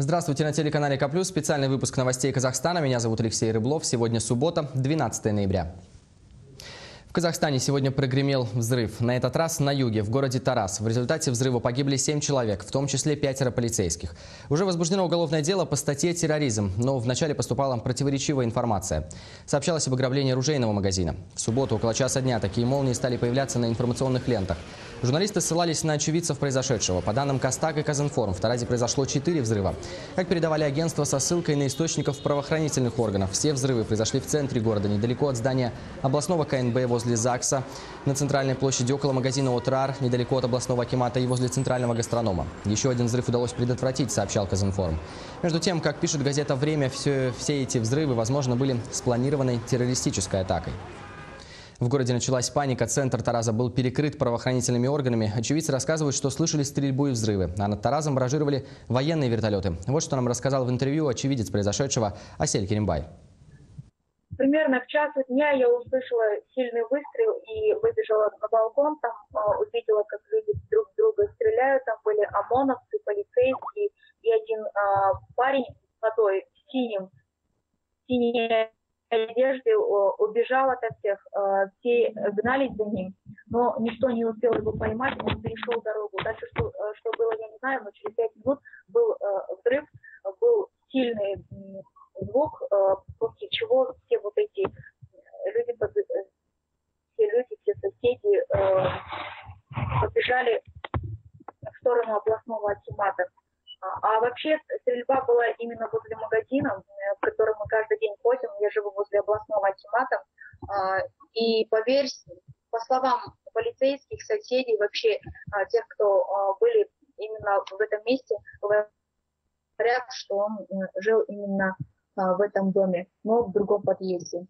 Здравствуйте на телеканале К+. Специальный выпуск новостей Казахстана. Меня зовут Алексей Рыблов. Сегодня суббота, 12 ноября. В Казахстане сегодня прогремел взрыв. На этот раз на юге, в городе Тарас. В результате взрыва погибли 7 человек, в том числе пятеро полицейских. Уже возбуждено уголовное дело по статье «Терроризм», но вначале поступала противоречивая информация. Сообщалось об ограблении оружейного магазина. В субботу около часа дня такие молнии стали появляться на информационных лентах. Журналисты ссылались на очевидцев произошедшего. По данным Костак и Казинформ, в Таразе произошло 4 взрыва. Как передавали агентства со ссылкой на источников правоохранительных органов, все взрывы произошли в центре города, недалеко от здания областного КНБ возле ЗАГСа, на центральной площади около магазина «Отрар», недалеко от областного Акимата и возле центрального гастронома. Еще один взрыв удалось предотвратить, сообщал Казинформ. Между тем, как пишет газета «Время», все, все эти взрывы, возможно, были спланированной террористической атакой. В городе началась паника, центр Тараза был перекрыт правоохранительными органами. Очевидцы рассказывают, что слышали стрельбу и взрывы, а над Таразом баражировали военные вертолеты. Вот что нам рассказал в интервью очевидец произошедшего Асель Керимбай. Примерно в час дня я услышала сильный выстрел и выбежала на балкон, там э, увидела, как люди друг друга стреляют, там были ОМОНовцы, полицейские и один э, парень молодой, синим, синий одежде убежал от всех, э, все гнались за ним, но никто не успел его поймать, он перешел дорогу. Дальше что, э, что было, я не знаю, но через пять минут был э, взрыв, был сильный звук, после чего все вот эти люди, все люди, все соседи побежали в сторону областного акимата. А вообще стрельба была именно возле магазина, в который мы каждый день ходим. Я живу возле областного акимата. А, и поверь, по словам полицейских, соседей, вообще а, тех, кто а, были именно в этом месте, говорят, что он жил именно в этом доме, но в другом подъезде.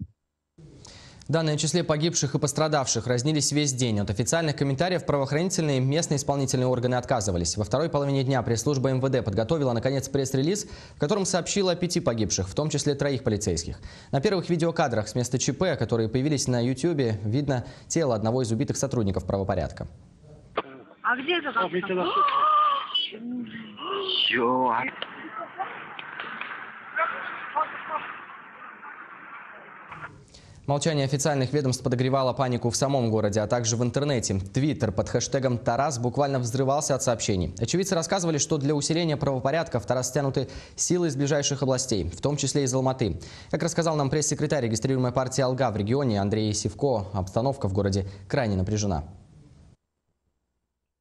Данные о числе погибших и пострадавших разнились весь день. От официальных комментариев правоохранительные и местные исполнительные органы отказывались. Во второй половине дня пресс-служба МВД подготовила, наконец, пресс-релиз, в котором сообщила о пяти погибших, в том числе троих полицейских. На первых видеокадрах с места ЧП, которые появились на YouTube, видно тело одного из убитых сотрудников правопорядка. А где это? Молчание официальных ведомств подогревало панику в самом городе, а также в интернете. Твиттер под хэштегом «Тарас» буквально взрывался от сообщений. Очевидцы рассказывали, что для усиления правопорядка в Тарас стянуты силы из ближайших областей, в том числе из Алматы. Как рассказал нам пресс-секретарь регистрируемой партии «Алга» в регионе Андрей Сивко, обстановка в городе крайне напряжена.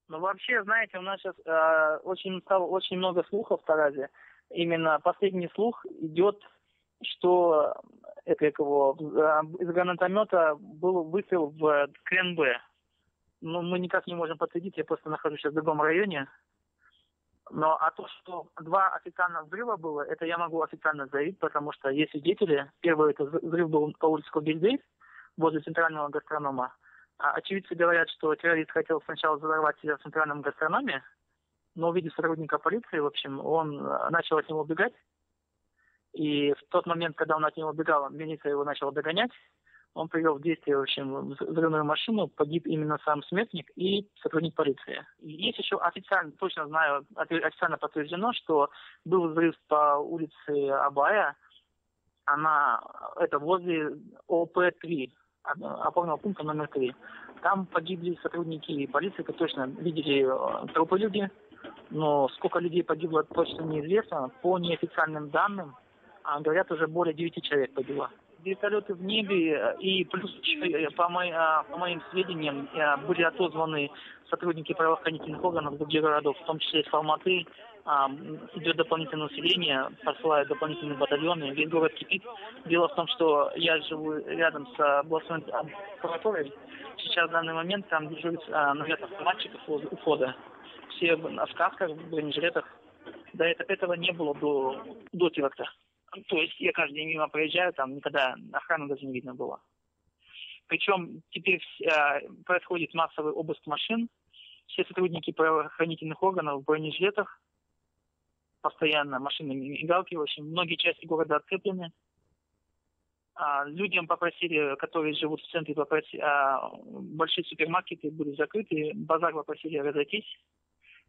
Ну, вообще, знаете, у нас сейчас э, очень стало очень много слухов в Таразе. Именно последний слух идет, что это его, а, из гранатомета был выстрел в КНБ. Ну, мы никак не можем подтвердить, я просто нахожусь в другом районе. Но а то, что два официальных взрыва было, это я могу официально заявить, потому что есть свидетели. Первый это взрыв был по улице Кобельдей, возле центрального гастронома. А очевидцы говорят, что террорист хотел сначала взорвать себя в центральном гастрономе, но увидев сотрудника полиции, в общем, он а, начал от него убегать. И в тот момент, когда он от него убегал, милиция его начала догонять. Он привел в действие, в общем, взрывную машину, погиб именно сам смертник и сотрудник полиции. Есть еще официально, точно знаю, официально подтверждено, что был взрыв по улице Абая, она, это возле ОП-3, опорного пункта номер 3. Там погибли сотрудники полиции, которые точно видели э, трупы люди, но сколько людей погибло, точно неизвестно. По неофициальным данным, а говорят, уже более 9 человек погибло. Вертолеты в небе э, и плюс, э, по, моим, э, по моим сведениям, были отозваны сотрудники правоохранительных органов других городов, в том числе из Алматы, идет дополнительное усиление, посылают дополнительные батальоны, весь город кипит. Дело в том, что я живу рядом с областной прокуратурой. Сейчас в данный момент там дежурят наряд автоматчиков у входа. Все в касках, в бронежилетах. До этого не было до, до теракта. То есть я каждый день мимо проезжаю, там никогда охраны даже не видно было. Причем теперь э, происходит массовый обыск машин. Все сотрудники правоохранительных органов в бронежилетах, постоянно машины мигалки, в общем, многие части города отцеплены. А, людям попросили, которые живут в центре, попросили, а, большие супермаркеты были закрыты, базар попросили разойтись.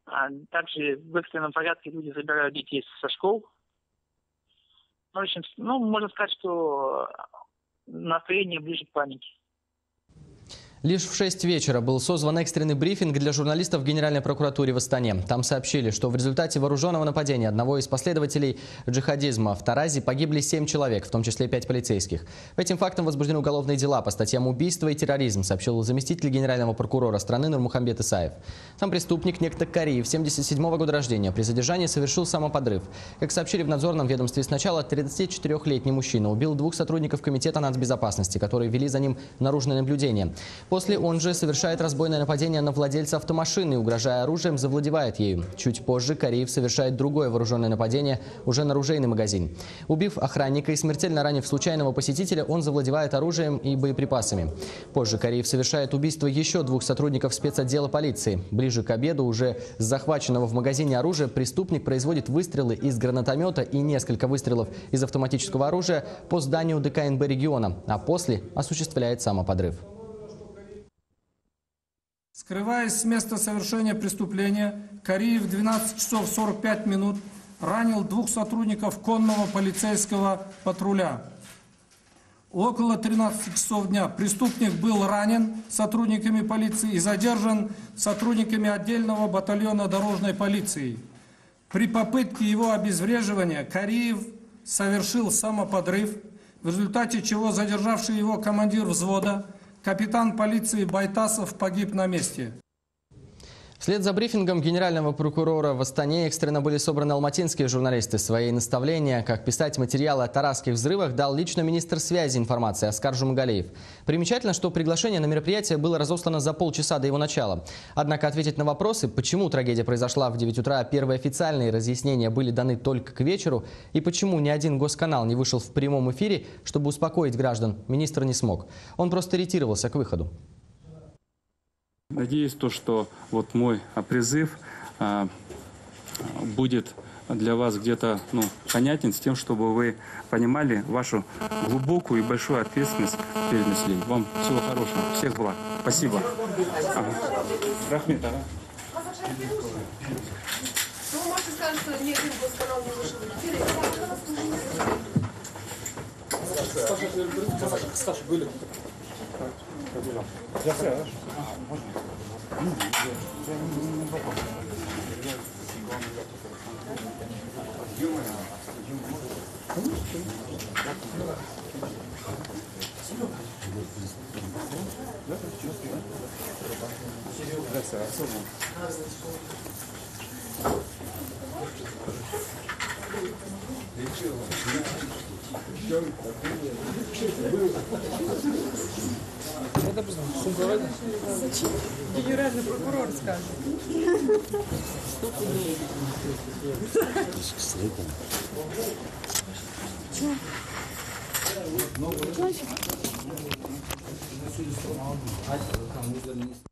А также в экстренном порядке люди забирают детей со школ. В общем, ну, можно сказать, что настроение ближе к панике. Лишь в 6 вечера был созван экстренный брифинг для журналистов в Генеральной прокуратуре в Астане. Там сообщили, что в результате вооруженного нападения одного из последователей джихадизма в Таразе погибли 7 человек, в том числе 5 полицейских. По этим фактам возбуждены уголовные дела по статьям убийства и терроризм, сообщил заместитель генерального прокурора страны Нурмухамбет Исаев. Сам преступник, некто Кариев, 77 -го года рождения, при задержании совершил самоподрыв. Как сообщили в надзорном ведомстве сначала, 34-летний мужчина убил двух сотрудников Комитета нацбезопасности, которые вели за ним наружное наблюдение. После он же совершает разбойное нападение на владельца автомашины угрожая оружием, завладевает ею. Чуть позже Кариев совершает другое вооруженное нападение уже на оружейный магазин. Убив охранника и смертельно ранив случайного посетителя, он завладевает оружием и боеприпасами. Позже Кариев совершает убийство еще двух сотрудников спецотдела полиции. Ближе к обеду уже с захваченного в магазине оружия преступник производит выстрелы из гранатомета и несколько выстрелов из автоматического оружия по зданию ДКНБ региона, а после осуществляет самоподрыв. Скрываясь с места совершения преступления, Кариев в 12 часов 45 минут ранил двух сотрудников конного полицейского патруля. Около 13 часов дня преступник был ранен сотрудниками полиции и задержан сотрудниками отдельного батальона дорожной полиции. При попытке его обезвреживания Кариев совершил самоподрыв, в результате чего задержавший его командир взвода – Капитан полиции Байтасов погиб на месте. Вслед за брифингом генерального прокурора в Астане экстренно были собраны алматинские журналисты. Свои наставления, как писать материалы о тараских взрывах, дал лично министр связи информации Оскар Жумгалеев. Примечательно, что приглашение на мероприятие было разослано за полчаса до его начала. Однако ответить на вопросы, почему трагедия произошла в 9 утра, первые официальные разъяснения были даны только к вечеру, и почему ни один госканал не вышел в прямом эфире, чтобы успокоить граждан, министр не смог. Он просто ретировался к выходу. Надеюсь, то, что вот мой призыв а, будет для вас где-то ну, понятен с тем, чтобы вы понимали вашу глубокую и большую ответственность перед населением. Вам всего хорошего, всех благ. Спасибо. Ага. Рахмет, ага. Ну, можете сказать, что ни один госканал не вышел в Саша, были. Я все, можно? Это сумка Зачем? Прокурор скажет. Чего? В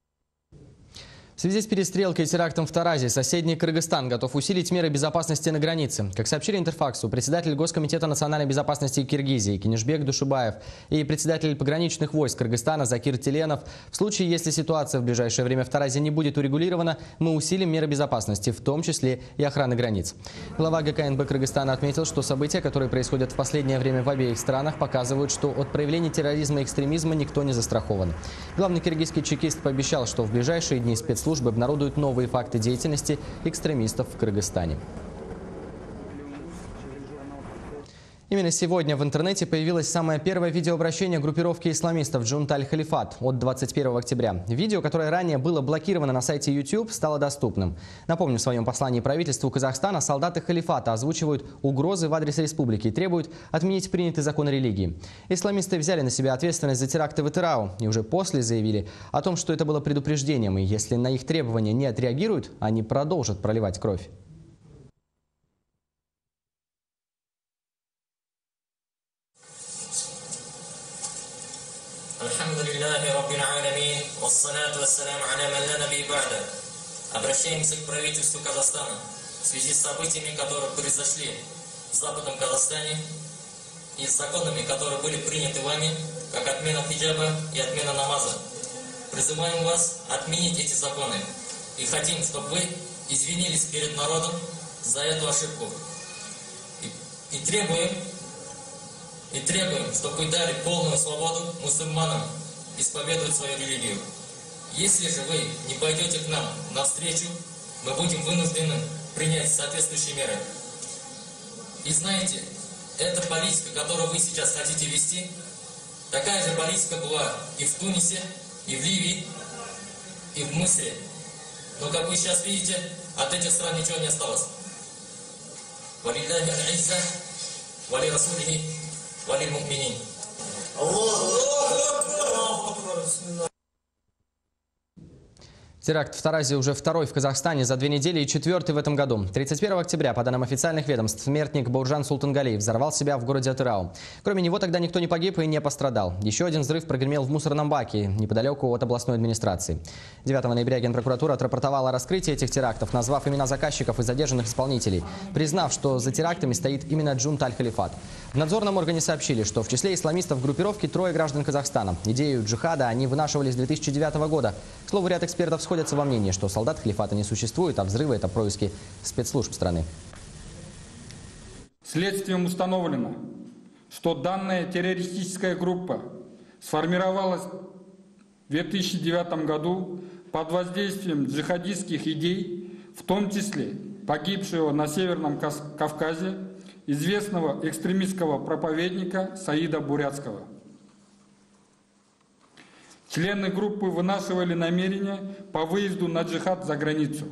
связи с перестрелкой и терактом в Таразе соседний Кыргызстан готов усилить меры безопасности на границе. Как сообщили Интерфаксу, председатель Госкомитета национальной безопасности Киргизии Кинешбек Душибаев и председатель пограничных войск Кыргызстана Закир Теленов в случае, если ситуация в ближайшее время в Таразе не будет урегулирована, мы усилим меры безопасности, в том числе и охраны границ. Глава ГКНБ Кыргызстана отметил, что события, которые происходят в последнее время в обеих странах, показывают, что от проявлений терроризма и экстремизма никто не застрахован. Главный киргизский чекист пообещал, что в ближайшие дни спецслужбы спецслужбы обнародуют новые факты деятельности экстремистов в Кыргызстане. Именно сегодня в интернете появилось самое первое видеообращение группировки исламистов Джунталь Халифат от 21 октября. Видео, которое ранее было блокировано на сайте YouTube, стало доступным. Напомню, в своем послании правительству Казахстана солдаты Халифата озвучивают угрозы в адрес республики и требуют отменить принятый закон религии. Исламисты взяли на себя ответственность за теракты в Итырау и уже после заявили о том, что это было предупреждением, и если на их требования не отреагируют, они продолжат проливать кровь. Обращаемся к правительству Казахстана в связи с событиями, которые произошли в Западном Казахстане и с законами, которые были приняты вами, как отмена хиджаба и отмена намаза. Призываем вас отменить эти законы и хотим, чтобы вы извинились перед народом за эту ошибку. И, и требуем, и требуем, чтобы вы дали полную свободу мусульманам исповедовать свою религию. Если же вы не пойдете к нам навстречу, мы будем вынуждены принять соответствующие меры. И знаете, эта политика, которую вы сейчас хотите вести, такая же политика была и в Тунисе, и в Ливии, и в Мысре. Но, как вы сейчас видите, от этих стран ничего не осталось. Валилляхи аль-Изза, вали Расулихи, вали Муминин. Теракт в Таразе уже второй в Казахстане за две недели и четвертый в этом году. 31 октября, по данным официальных ведомств, смертник Бауржан Султангалиев взорвал себя в городе Атырау. Кроме него тогда никто не погиб и не пострадал. Еще один взрыв прогремел в мусорном баке, неподалеку от областной администрации. 9 ноября Генпрокуратура отрапортовала о раскрытии этих терактов, назвав имена заказчиков и задержанных исполнителей, признав, что за терактами стоит именно Джунт Аль-Халифат. В надзорном органе сообщили, что в числе исламистов группировки трое граждан Казахстана. Идею джихада они вынашивали с 2009 года. К слову, ряд экспертов сходятся во мнении, что солдат халифата не существует, а взрывы – это происки спецслужб страны. Следствием установлено, что данная террористическая группа сформировалась в 2009 году под воздействием джихадистских идей, в том числе погибшего на Северном Кавказе известного экстремистского проповедника Саида Бурятского. Члены группы вынашивали намерения по выезду на джихад за границу.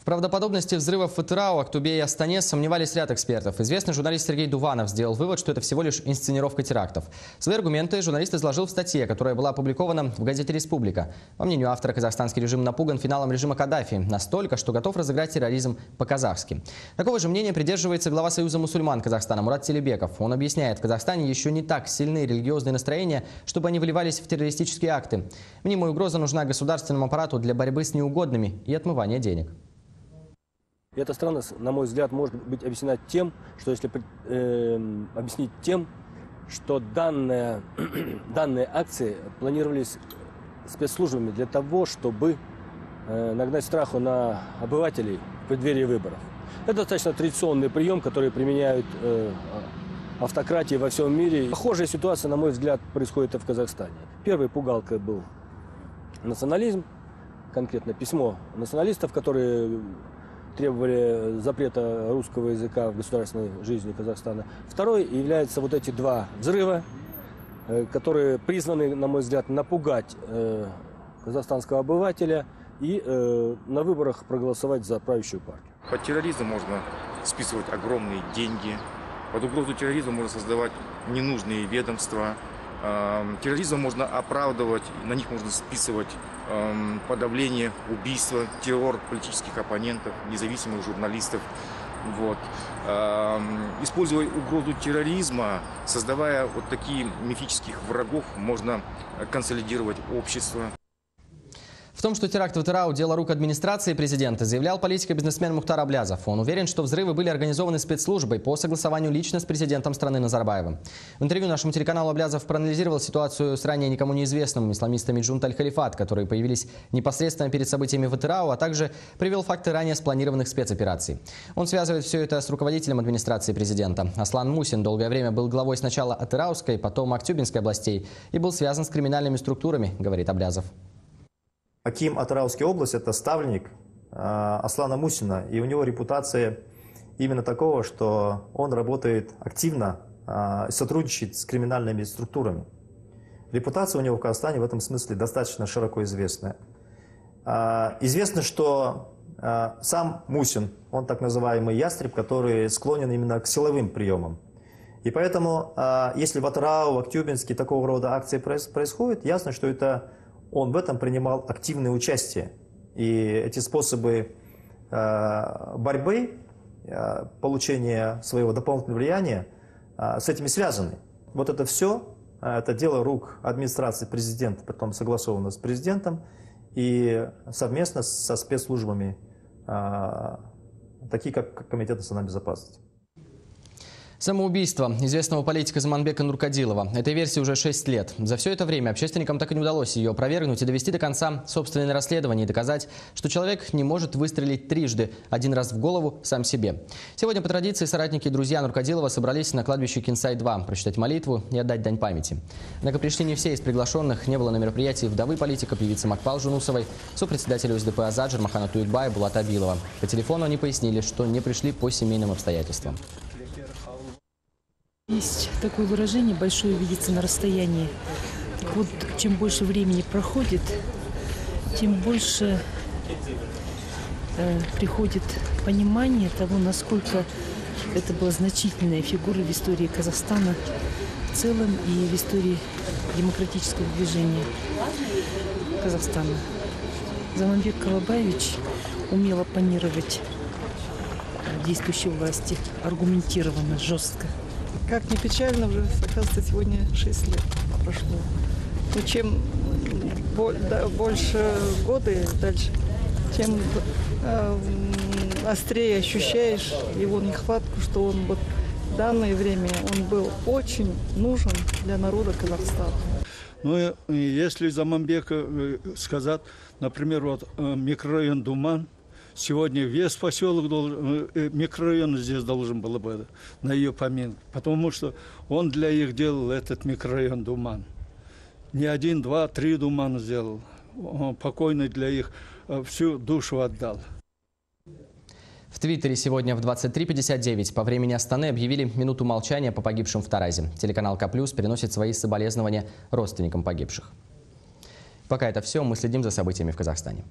В правдоподобности взрывов в Итырау, Актубе и Астане сомневались ряд экспертов. Известный журналист Сергей Дуванов сделал вывод, что это всего лишь инсценировка терактов. Свои аргументы журналист изложил в статье, которая была опубликована в газете «Республика». По мнению автора, казахстанский режим напуган финалом режима Каддафи настолько, что готов разыграть терроризм по-казахски. Такого же мнения придерживается глава Союза мусульман Казахстана Мурат Телебеков. Он объясняет, в Казахстане еще не так сильны религиозные настроения, чтобы они выливались в террористические акты. Мнимая угроза нужна государственному аппарату для борьбы с неугодными и отмывания денег. Эта странность, на мой взгляд, может быть объяснена тем, что если э, объяснить тем, что данные, данные акции планировались спецслужбами для того, чтобы э, нагнать страху на обывателей в преддверии выборов. Это достаточно традиционный прием, который применяют э, автократии во всем мире. Похожая ситуация, на мой взгляд, происходит и в Казахстане. Первой пугалкой был национализм, конкретно письмо националистов, которые требовали запрета русского языка в государственной жизни Казахстана. Второй является вот эти два взрыва, э, которые призваны, на мой взгляд, напугать э, казахстанского обывателя и э, на выборах проголосовать за правящую партию. Под терроризм можно списывать огромные деньги, под угрозу терроризма можно создавать ненужные ведомства, терроризм можно оправдывать, на них можно списывать подавление, убийство, террор политических оппонентов, независимых журналистов. Вот. Используя угрозу терроризма, создавая вот такие мифических врагов, можно консолидировать общество. В том, что теракт в Тырау – дело рук администрации президента, заявлял политик и бизнесмен Мухтар Аблязов. Он уверен, что взрывы были организованы спецслужбой по согласованию лично с президентом страны Назарбаевым. В интервью нашему телеканалу Аблязов проанализировал ситуацию с ранее никому неизвестными исламистами Джунт Аль-Халифат, которые появились непосредственно перед событиями в Тырау, а также привел факты ранее спланированных спецопераций. Он связывает все это с руководителем администрации президента. Аслан Мусин долгое время был главой сначала Атырауской, потом Актюбинской областей и был связан с криминальными структурами, говорит Аблязов. Аким Атарауской области – это ставленник э, Аслана Мусина, и у него репутация именно такого, что он работает активно, э, сотрудничает с криминальными структурами. Репутация у него в Казахстане в этом смысле достаточно широко известная. Э, известно, что сам Мусин, он так называемый ястреб, который склонен именно к силовым приемам. И поэтому, если в Атарау, в Актюбинске такого рода акции происходят, ясно, что это он в этом принимал активное участие. И эти способы э, борьбы, э, получения своего дополнительного влияния э, с этими связаны. Вот это все, это дело рук администрации президента, потом согласовано с президентом и совместно со спецслужбами, такие как Комитет национальной безопасности. Самоубийство известного политика Заманбека Нуркадилова. Этой версии уже 6 лет. За все это время общественникам так и не удалось ее опровергнуть и довести до конца собственное расследование и доказать, что человек не может выстрелить трижды, один раз в голову сам себе. Сегодня по традиции соратники и друзья Нуркадилова собрались на кладбище Кинсай-2 прочитать молитву и отдать дань памяти. Однако пришли не все из приглашенных. Не было на мероприятии вдовы политика, певицы Макпал Жунусовой, сопредседателя УСДП Азаджир Махана Туикба и Булата Абилова. По телефону они пояснили, что не пришли по семейным обстоятельствам. Есть такое выражение «большое видится на расстоянии». Так вот, чем больше времени проходит, тем больше э, приходит понимание того, насколько это была значительная фигура в истории Казахстана в целом и в истории демократического движения Казахстана. Заманбек Калабаевич умел оппонировать действующей власти аргументированно, жестко. Как ни печально, уже, оказывается, сегодня 6 лет прошло. Но чем больше годы дальше, тем э, острее ощущаешь его нехватку, что он вот в данное время он был очень нужен для народа Казахстана. Ну, если Заманбека э, сказать, например, вот э, микрорайон Думан – Сегодня весь поселок, должен, э, микрорайон здесь должен был быть на ее поминке, потому что он для их делал этот микрорайон Думан. Не один, два, три Думана сделал. Он покойный для их э, всю душу отдал. В Твиттере сегодня в 23.59 по времени Астаны объявили минуту молчания по погибшим в Таразе. Телеканал К+, переносит свои соболезнования родственникам погибших. Пока это все, мы следим за событиями в Казахстане.